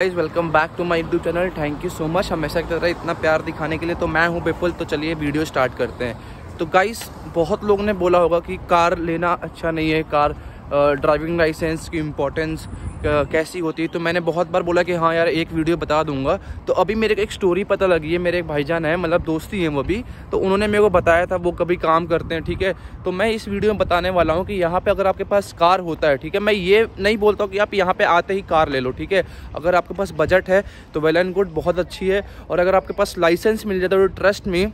Guys welcome back to my YouTube channel thank you so much हमेशा की तरह इतना प्यार दिखाने के लिए तो मैं हूँ बेफुल तो चलिए वीडियो स्टार्ट करते हैं। तो गाइस बहुत लोगों ने बोला होगा कि कार लेना अच्छा नहीं है, कार ड्राइविंग लाइसेंस की इम्पोर्टेंस कैसी होती है? तो मैंने बहुत बार बोला कि हाँ यार, एक वीडियो बता दूँगा। तो अभी मेरे को एक स्टोरी पता लगी है, मेरे एक भाईजान है मतलब दोस्ती है वो भी तो उन्होंने मेरे को बताया था, वो कभी काम करते हैं, ठीक है? तो मैं इस वीडियो में बताने वाला हूँ कि यहाँ पर अगर आपके पास कार होता है, ठीक है? मैं ये नहीं बोलता हूँ कि आप यहाँ पर आते ही कार ले लो, ठीक है? अगर आपके पास बजट है तो वेल एंड गुड बहुत अच्छी है। और अगर आपके पास लाइसेंस मिल जाता है तो ट्रस्ट में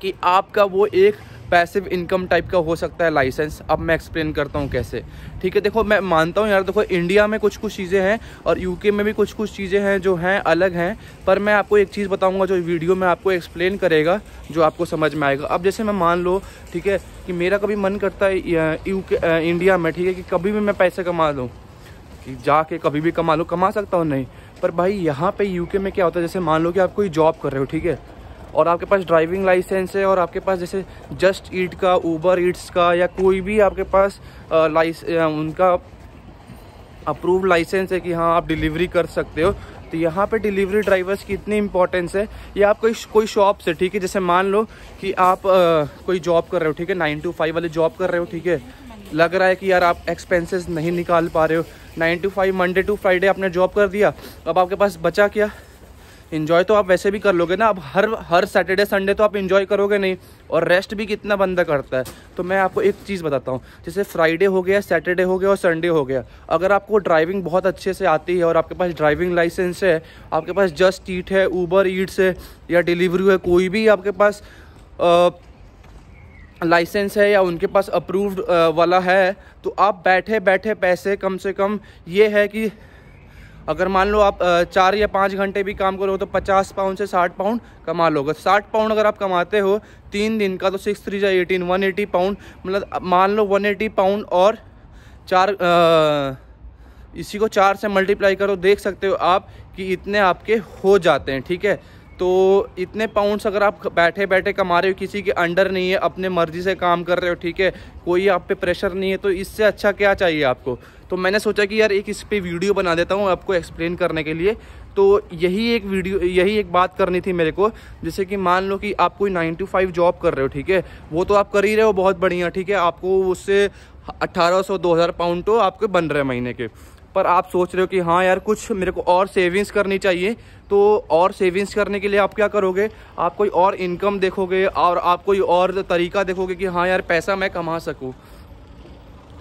कि आपका वो एक पैसिव इनकम टाइप का हो सकता है लाइसेंस। अब मैं एक्सप्लेन करता हूँ कैसे। ठीक है, देखो, मैं मानता हूँ यार, देखो, इंडिया में कुछ कुछ चीज़ें हैं और यूके में भी कुछ कुछ चीज़ें हैं जो हैं, अलग हैं, पर मैं आपको एक चीज़ बताऊँगा जो वीडियो में आपको एक्सप्लेन करेगा, जो आपको समझ में आएगा। अब जैसे मैं मान लो, ठीक है, कि मेरा कभी मन करता है यूके इंडिया में, ठीक है, कि कभी भी मैं पैसे कमा लूँ, कि जाके कभी भी कमा लूँ, कमा सकता हूँ नहीं, पर भाई यहाँ पे यूके में क्या होता है, जैसे मान लो कि आप कोई जॉब कर रहे हो, ठीक है और आपके पास ड्राइविंग लाइसेंस है और आपके पास जैसे जस्ट ईट का ऊबर ईट्स का या कोई भी आपके पास लाइस उनका अप्रूव लाइसेंस है कि हाँ आप डिलीवरी कर सकते हो तो यहाँ पे डिलीवरी ड्राइवर्स की इतनी इंपॉर्टेंस है। या आप कोई कोई शॉप से ठीक है? जैसे मान लो कि आप आ, कोई जॉब कर रहे हो ठीक है? नाइन टू फाइव वाली जॉब कर रहे हो ठीक है? लग रहा है कि यार आप एक्सपेंसेस नहीं निकाल पा रहे हो। Nine to five Monday to Friday आपने जॉब कर दिया अब आपके पास बचा क्या? इन्जॉय तो आप वैसे भी कर लोगे ना अब हर हर सैटरडे संडे तो आप इन्जॉय करोगे नहीं, और रेस्ट भी कितना बंदा करता है। तो मैं आपको एक चीज़ बताता हूँ, जैसे फ्राइडे हो गया सैटरडे हो गया, और संडे हो गया, अगर आपको ड्राइविंग बहुत अच्छे से आती है, और आपके पास ड्राइविंग लाइसेंस है, आपके पास जस्ट ईट है ऊबर ईट्स है, या डिलीवरी है, कोई भी आपके पास लाइसेंस है, या उनके पास अप्रूव्ड वाला है तो आप बैठे बैठे पैसे कम से कम ये है कि अगर मान लो आप चार या पाँच घंटे भी काम करो तो पचास पाउंड से साठ पाउंड कमा लोगे। साठ पाउंड अगर आप कमाते हो तीन दिन का तो सिक्स थ्री जा एटीन वन एटी पाउंड मतलब मान लो वन एटी पाउंड और चार आ, इसी को चार से मल्टीप्लाई करो देख सकते हो आप कि इतने आपके हो जाते हैं ठीक है? तो इतने पाउंड्स अगर आप बैठे बैठे कमा रहे हो किसी के अंडर नहीं है अपने मर्ज़ी से काम कर रहे हो ठीक है? कोई आप पे प्रेशर नहीं है तो इससे अच्छा क्या चाहिए आपको? तो मैंने सोचा कि यार एक इस पर वीडियो बना देता हूँ आपको एक्सप्लेन करने के लिए। तो यही एक वीडियो, यही एक बात करनी थी मेरे को, जैसे कि मान लो कि आप कोई नाइन टू फाइव जॉब कर रहे हो, ठीक है? वो तो आप कर ही रहे हो, बहुत बढ़िया, ठीक है? आपको उससे अट्ठारह सौ, दो हज़ार पाउंड तो आपके बन रहे हैं महीने के। पर आप सोच रहे हो कि हाँ यार, कुछ मेरे को और सेविंग्स करनी चाहिए तो और सेविंग्स करने के लिए आप क्या करोगे? आप कोई और इनकम देखोगे और आप कोई और तरीका देखोगे कि हाँ यार, पैसा मैं कमा सकूँ।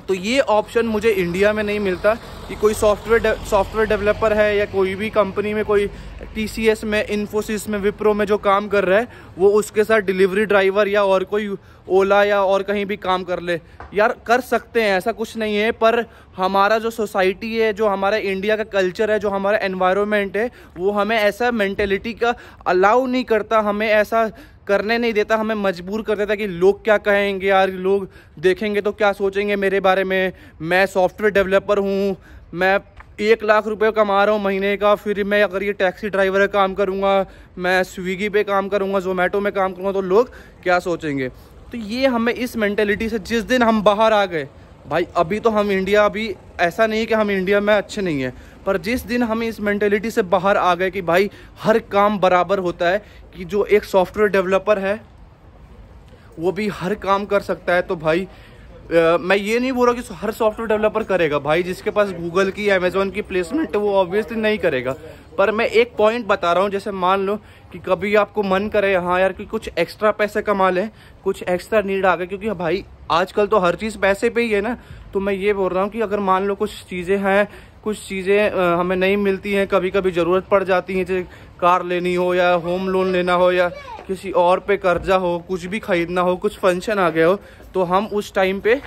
तो ये ऑप्शन मुझे इंडिया में नहीं मिलता कि कोई सॉफ्टवेयर सॉफ्टवेयर डेवलपर है या कोई भी कंपनी में, कोई टीसीएस में इन्फोसिस में विप्रो में जो काम कर रहा है, वो उसके साथ डिलीवरी ड्राइवर या और कोई ओला या और कहीं भी काम कर ले। यार, कर सकते हैं, ऐसा कुछ नहीं है, पर हमारा जो सोसाइटी है, जो हमारा इंडिया का कल्चर है, जो हमारा एनवायरनमेंट है, वो हमें ऐसा मैंटेलिटी का अलाउ नहीं करता, हमें ऐसा करने नहीं देता, हमें मजबूर कर देता कि लोग क्या कहेंगे, यार लोग देखेंगे तो क्या सोचेंगे मेरे बारे में। मैं सॉफ्टवेयर डेवलपर हूँ, मैं एक लाख रुपए कमा रहा हूँ महीने का, फिर मैं अगर ये टैक्सी ड्राइवर का काम करूँगा, मैं स्विगी पे काम करूँगा, जोमेटो में काम करूँगा तो लोग क्या सोचेंगे? तो ये हमें इस मैंटेलिटी से जिस दिन हम बाहर आ गए, भाई अभी तो हम इंडिया अभी ऐसा नहीं है कि हम इंडिया में अच्छे नहीं हैं। पर जिस दिन हम इस मैंटेलिटी से बाहर आ गए कि भाई हर काम बराबर होता है कि जो एक सॉफ्टवेयर डेवलपर है वो भी हर काम कर सकता है तो भाई Uh, मैं ये नहीं बोल रहा कि हर सॉफ्टवेयर डेवलपर करेगा। भाई जिसके पास गूगल की अमेजोन की प्लेसमेंट है वो ऑब्वियसली नहीं करेगा। पर मैं एक पॉइंट बता रहा हूँ जैसे मान लो कि कभी आपको मन करे हाँ यार कि कुछ एक्स्ट्रा पैसे कमा लें कुछ एक्स्ट्रा नीड आ गए क्योंकि भाई आजकल तो हर चीज़ पैसे पे ही है ना। तो मैं ये बोल रहा हूँ कि अगर मान लो कुछ चीज़ें हैं कुछ चीज़ें हमें नहीं मिलती हैं कभी कभी ज़रूरत पड़ जाती है, जैसे कार लेनी हो या होम लोन लेना हो या किसी और पे कर्जा हो, कुछ भी खरीदना हो, कुछ फ़ंक्शन आ गया हो तो हम उस टाइम पे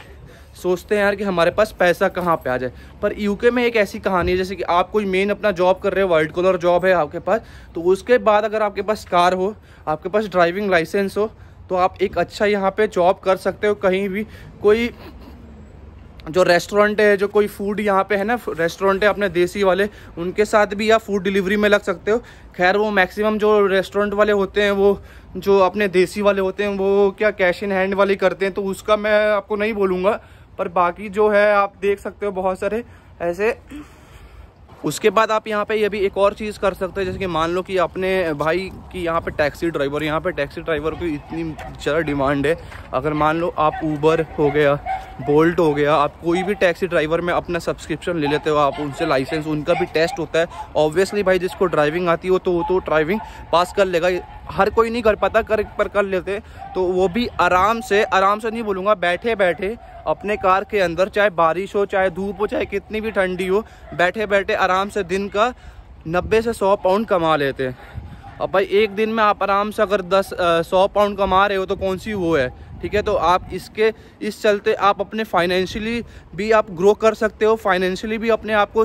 सोचते हैं यार कि हमारे पास पैसा कहाँ पे आ जाए। पर यूके में एक ऐसी कहानी है, जैसे कि आप कोई मेन अपना जॉब कर रहे हो वाइट कलर जॉब है आपके पास तो उसके बाद अगर आपके पास कार हो, आपके पास ड्राइविंग लाइसेंस हो तो आप एक अच्छा यहाँ पे जॉब कर सकते हो, कहीं भी कोई जो रेस्टोरेंट है, जो कोई फ़ूड यहाँ पे है ना रेस्टोरेंट है, अपने देसी वाले, उनके साथ भी आप फ़ूड डिलीवरी में लग सकते हो। खैर, वो मैक्सिमम जो रेस्टोरेंट वाले होते हैं, वो जो अपने देसी वाले होते हैं, वो क्या कैश इन हैंड वाले करते हैं तो उसका मैं आपको नहीं बोलूँगा, पर बाकी जो है, आप देख सकते हो बहुत सारे ऐसे उसके बाद आप यहाँ पे ये भी एक और चीज़ कर सकते हैं, जैसे कि मान लो कि अपने भाई की यहाँ पे टैक्सी ड्राइवर यहाँ पे टैक्सी ड्राइवर की इतनी ज़्यादा डिमांड है। अगर मान लो आप ऊबर हो गया बोल्ट हो गया, आप कोई भी टैक्सी ड्राइवर में अपना सब्सक्रिप्शन ले लेते हो, आप उनसे लाइसेंस उनका भी टेस्ट होता है। ऑब्वियसली भाई, जिसको ड्राइविंग आती हो तो वो तो ड्राइविंग पास कर लेगा। हर कोई नहीं कर पाता, कर, पर कर लेते तो वो भी आराम से आराम से नहीं बोलूँगा बैठे बैठे अपने कार के अंदर, चाहे बारिश हो, चाहे धूप हो, चाहे कितनी भी ठंडी हो बैठे बैठे आराम से दिन का नब्बे से सौ पाउंड कमा लेते हैं। और भाई, एक दिन में आप आराम से अगर दस सौ पाउंड कमा रहे हो तो कौन सी वो है? ठीक है? तो आप इसके, इस चलते आप अपने फाइनेंशियली भी आप ग्रो कर सकते हो फाइनेंशियली भी अपने आप को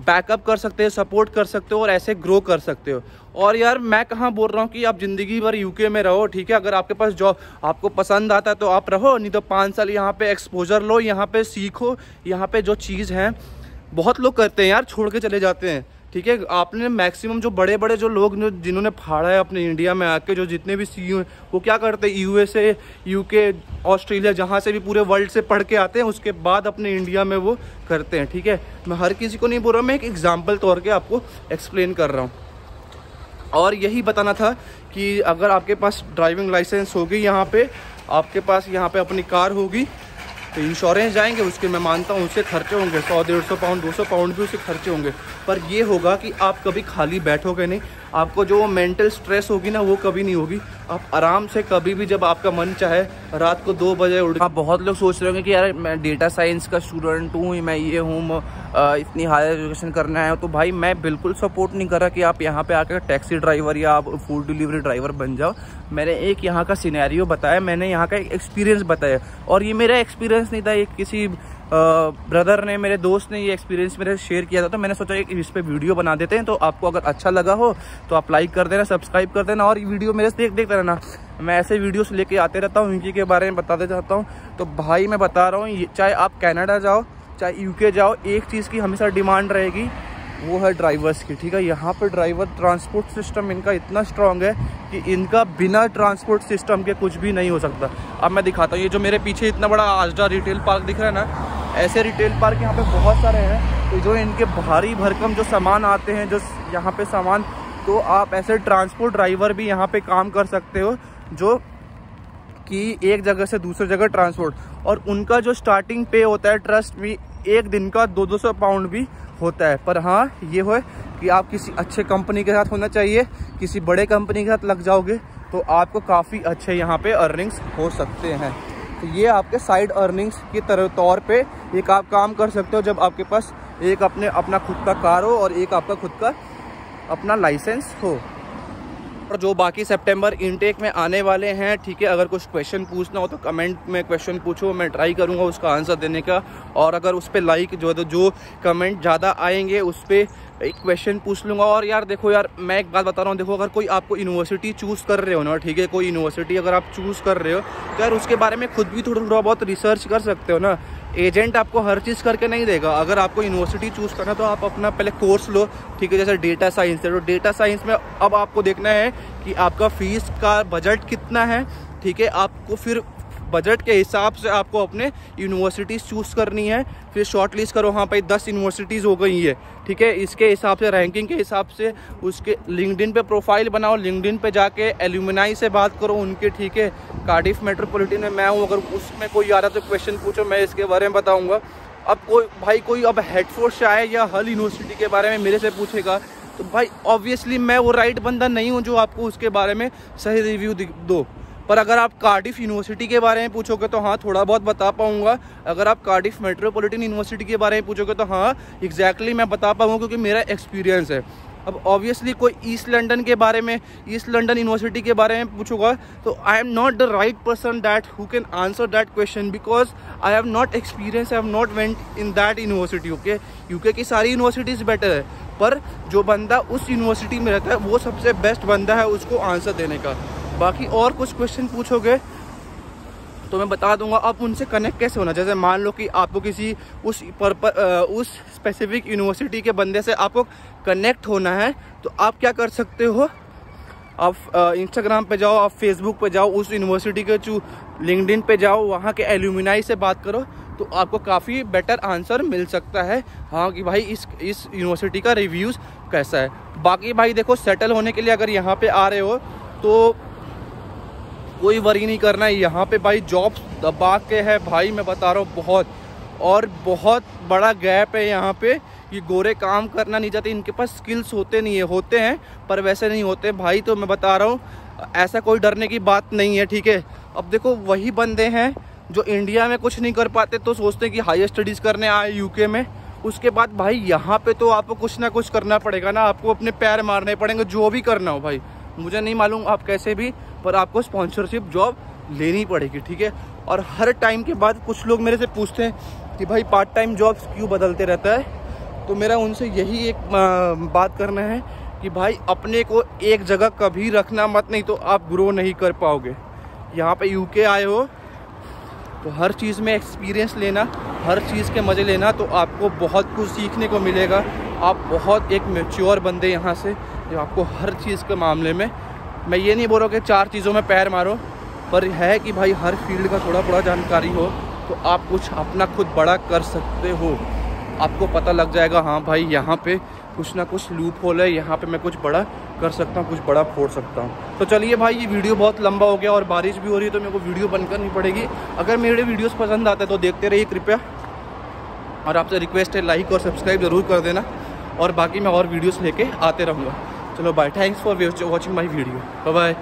बैकअप कर सकते हो सपोर्ट कर सकते हो और ऐसे ग्रो कर सकते हो। और यार, मैं कहाँ बोल रहा हूँ कि आप ज़िंदगी भर यूके में रहो, ठीक है? अगर आपके पास जॉब आपको पसंद आता है तो आप रहो, नहीं तो पाँच साल यहाँ पे एक्सपोजर लो, यहाँ पे सीखो, यहाँ पे जो चीज़ है, बहुत लोग करते हैं यार, छोड़ के चले जाते हैं। ठीक है, आपने मैक्सिमम जो बड़े बड़े जो लोग जिन्होंने फाड़ा है अपने इंडिया में आके, जो जितने भी सी हैं वो क्या करते हैं? यूएसए यूके ऑस्ट्रेलिया जहाँ से भी पूरे वर्ल्ड से पढ़ के आते हैं, उसके बाद अपने इंडिया में वो करते हैं, ठीक है? मैं हर किसी को नहीं बोल रहा, मैं एक एग्ज़ाम्पल तौर के आपको एक्सप्लेन कर रहा हूँ। और यही बताना था कि अगर आपके पास ड्राइविंग लाइसेंस होगी यहाँ पे, आपके पास यहाँ पे अपनी कार होगी तो इंश्योरेंस जाएँगे, उसके मैं मानता हूँ, उससे खर्चे होंगे, सौ, डेढ़ सौ पाउंड दो सौ पाउंड भी उसे खर्चे होंगे। पर ये होगा कि आप कभी खाली बैठोगे नहीं, आपको जो मेंटल स्ट्रेस होगी ना, वो कभी नहीं होगी। आप आराम से कभी भी जब आपका मन चाहे, रात को दो बजे उठ आप बहुत लोग सोच रहे होंगे कि यार, मैं डेटा साइंस का स्टूडेंट हूँ, मैं ये हूँ इतनी हायर एजुकेशन करना है। तो भाई, मैं बिल्कुल सपोर्ट नहीं कर रहा कि आप यहाँ पे आकर टैक्सी ड्राइवर या आप फ़ूड डिलीवरी ड्राइवर बन जाओ। मैंने एक यहाँ का सिनेरियो बताया, मैंने यहाँ का एक एक्सपीरियंस बताया। और ये मेरा एक्सपीरियंस नहीं था, ये किसी ब्रदर ने, मेरे दोस्त ने ये एक्सपीरियंस मेरे शेयर किया था तो मैंने सोचा कि इस पर वीडियो बना देते हैं तो आपको अगर अच्छा लगा हो तो आप लाइक कर देना सब्सक्राइब कर देना, और वीडियो मेरे से देख, देखते रहना। मैं ऐसे वीडियोस लेके आते रहता हूँ इनकी के बारे में बताते चाहता हूँ। तो भाई, मैं बता रहा हूँ चाहे आप कैनेडा जाओ, चाहे यूके जाओ, एक चीज़ की हमेशा डिमांड रहेगी, वो है ड्राइवर्स की, ठीक है? यहाँ पर ड्राइवर ट्रांसपोर्ट सिस्टम इनका इतना स्ट्रांग है कि इनका बिना ट्रांसपोर्ट सिस्टम के कुछ भी नहीं हो सकता। अब मैं दिखाता हूँ, ये जो मेरे पीछे इतना बड़ा आजडा रिटेल पार्क दिख रहा है ना ऐसे रिटेल पार्क यहाँ पे बहुत सारे हैं तो जो इनके भारी भरकम जो सामान आते हैं, जो यहाँ पे सामान तो आप ऐसे ट्रांसपोर्ट ड्राइवर भी यहाँ पे काम कर सकते हो, जो कि एक जगह से दूसरी जगह ट्रांसपोर्ट और उनका जो स्टार्टिंग पे होता है ट्रस्ट भी एक दिन का दो दो सौ पाउंड भी होता है। पर हाँ ये हो कि आप किसी अच्छे कंपनी के साथ होना चाहिए, किसी बड़े कंपनी के साथ लग जाओगे तो आपको काफ़ी अच्छे यहाँ पे अर्निंग्स हो सकते हैं। तो ये आपके साइड अर्निंग्स के तरह तौर पे एक आप काम कर सकते हो जब आपके पास एक अपने, अपना खुद का कार हो और एक आपका खुद का अपना लाइसेंस हो। और जो बाकी सितंबर इनटेक में आने वाले हैं, ठीक है, अगर कुछ क्वेश्चन पूछना हो तो कमेंट में क्वेश्चन पूछो, मैं ट्राई करूँगा उसका आंसर देने का। और अगर उस पर लाइक जो है जो कमेंट ज़्यादा आएँगे, उस पर एक क्वेश्चन पूछ लूँगा और यार देखो यार, मैं एक बात बता रहा हूँ, देखो अगर कोई आपको यूनिवर्सिटी चूज़ कर रहे हो ना, ठीक है, कोई यूनिवर्सिटी अगर आप चूज़ कर रहे हो तो यार उसके बारे में खुद भी थोड़ा थोड़ा बहुत रिसर्च कर सकते हो ना। एजेंट आपको हर चीज़ करके नहीं देगा। अगर आपको यूनिवर्सिटी चूज़ करना तो आप अपना पहले कोर्स लो, ठीक है, जैसे डेटा साइंस है तो डेटा साइंस में अब आपको देखना है कि आपका फ़ीस का बजट कितना है, ठीक है, आपको फिर बजट के हिसाब से आपको अपने यूनिवर्सिटीज़ चूज़ करनी है। फिर शॉर्ट लिस्ट करो हाँ भाई दस यूनिवर्सिटीज़ हो गई है, ठीक है? इसके हिसाब से रैंकिंग के हिसाब से उसके लिंकडिन पे प्रोफ़ाइल बनाओ। लिंकडिन पे जाके एल्यूमिनाई से बात करो, उनके, ठीक है? कार्डिफ मेट्रोपोलिटन में मैं हूँ, अगर उसमें कोई आ रहा तो क्वेश्चन पूछो, मैं इसके बारे में बताऊँगा। अब कोई, भाई, कोई अब हेडफोर्स से आए या हल यूनिवर्सिटी के बारे में मेरे से पूछेगा तो भाई ऑब्वियसली मैं वो राइट बंदा नहीं हूँ जो आपको उसके बारे में सही रिव्यू दो। पर अगर आप कार्डिफ यूनिवर्सिटी के बारे में पूछोगे तो हाँ थोड़ा बहुत बता पाऊँगा। अगर आप कार्डिफ मेट्रोपॉलिटन यूनिवर्सिटी के बारे में पूछोगे तो हाँ एग्जैक्टली मैं बता पाऊँगा क्योंकि मेरा एक्सपीरियंस है। अब ऑब्वियसली कोई ईस्ट लंडन के बारे में ईस्ट लंडन यूनिवर्सिटी के बारे में पूछूँगा तो I am not the right person that who can answer that question because I have not experience I have not went in that university okay UK की सारी यूनिवर्सिटीज़ बेटर है, पर जो बंदा उस यूनिवर्सिटी में रहता है, वो सबसे बेस्ट बंदा है उसको आंसर देने का। बाकी और कुछ क्वेश्चन पूछोगे तो मैं बता दूँगा आप उनसे कनेक्ट कैसे होना। जैसे मान लो कि आपको किसी उस पर्पज उस स्पेसिफिक यूनिवर्सिटी के बंदे से आपको कनेक्ट होना है तो आप क्या कर सकते हो? आप इंस्टाग्राम पे जाओ, आप फेसबुक पे जाओ, उस यूनिवर्सिटी के चू लिंकडिन पे जाओ, वहाँ के एल्यूमिनाई से बात करो तो आपको काफ़ी बेटर आंसर मिल सकता है हाँ कि भाई इस इस यूनिवर्सिटी का रिव्यूज़ कैसा है। बाकी भाई देखो सेटल होने के लिए अगर यहाँ पे आ रहे हो तो कोई वरी नहीं करना है। यहाँ पे भाई जॉब दबा के है भाई, मैं बता रहा हूँ बहुत। और बहुत बड़ा गैप है यहाँ पे। ये गोरे काम करना नहीं चाहते, इनके पास स्किल्स होते नहीं है। होते हैं, पर वैसे नहीं होते। भाई तो मैं बता रहा हूँ, ऐसा कोई डरने की बात नहीं है, ठीक है? अब देखो, वही बंदे हैं जो इंडिया में कुछ नहीं कर पाते तो सोचते हैं कि हायर स्टडीज़ करने आए यूके में। उसके बाद भाई, यहाँ पे तो आपको कुछ ना कुछ करना पड़ेगा ना। आपको अपने पैर मारने पड़ेंगे, जो भी करना हो भाई। मुझे नहीं मालूम आप कैसे भी पर आपको स्पॉन्सरशिप जॉब लेनी पड़ेगी, ठीक है? और हर टाइम के बाद कुछ लोग मेरे से पूछते हैं कि भाई पार्ट टाइम जॉब्स क्यों बदलते रहता है? तो मेरा उनसे यही एक बात करना है कि भाई, अपने को एक जगह कभी रखना मत, नहीं तो आप ग्रो नहीं कर पाओगे। यहाँ पे यूके आए हो तो हर चीज़ में एक्सपीरियंस लेना, हर चीज़ के मज़े लेना तो आपको बहुत कुछ सीखने को मिलेगा। आप बहुत एक मेच्योर बंदे यहाँ से, जो आपको हर चीज़ के मामले में मैं ये नहीं बोल रहा कि चार चीज़ों में पैर मारो, पर है कि भाई हर फ़ील्ड का थोड़ा थोड़ा जानकारी हो तो आप कुछ अपना खुद बड़ा कर सकते हो। आपको पता लग जाएगा हाँ भाई यहाँ पे कुछ ना कुछ लूप होल है, यहाँ पे मैं कुछ बड़ा कर सकता हूँ, कुछ बड़ा फोड़ सकता हूँ। तो चलिए भाई, ये वीडियो बहुत लंबा हो गया और बारिश भी हो रही है तो मेरे को वीडियो बंद करनी पड़ेगी। अगर मेरे वीडियोस पसंद आते हैं तो देखते रहिए, कृपया। और आपसे रिक्वेस्ट है लाइक और सब्सक्राइब ज़रूर कर देना। और बाकी मैं और वीडियोस लेके आते रहूँगा। चलो bye thanks for watching my video bye